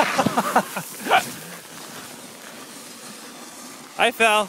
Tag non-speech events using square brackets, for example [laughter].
[laughs] I fell.